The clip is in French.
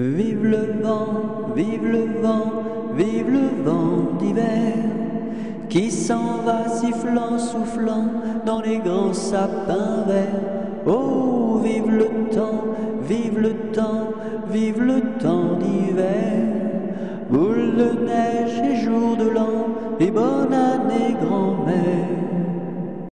Vive le vent, vive le vent, vive le vent d'hiver qui s'en va sifflant, soufflant dans les grands sapins verts. Oh, vive le temps, vive le temps, vive le temps d'hiver. Boule de neige et jour de l'an et bonne année grand-mère.